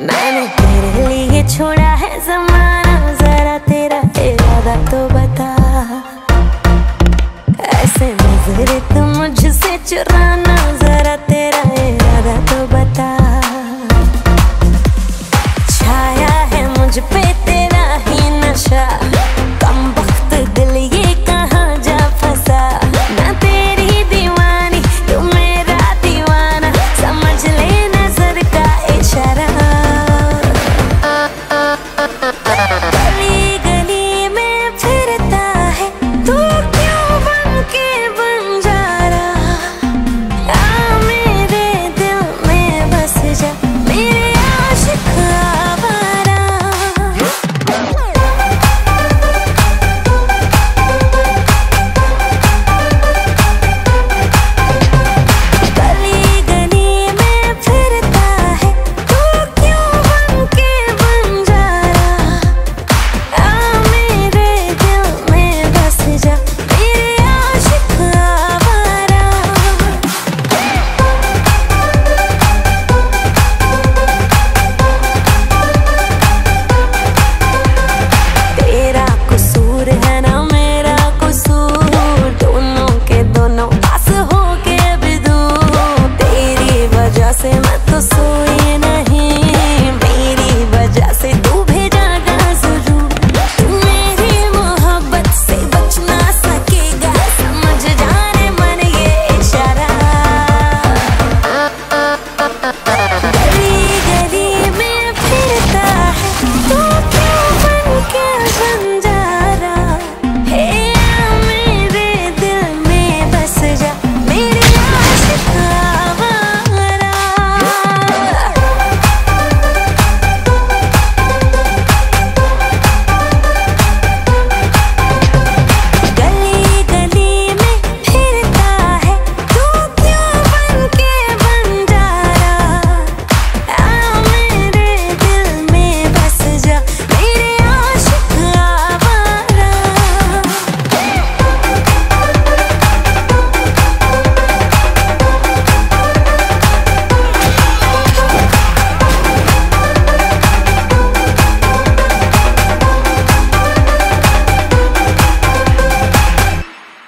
मैंने तेरे लिए छोड़ा है जमाना, जरा तेरा इरादा तो बता। ऐसे नज़र तुम मुझसे चुराना, जरा तेरा इरादा तो बता। छाया है मुझ पे Thank you.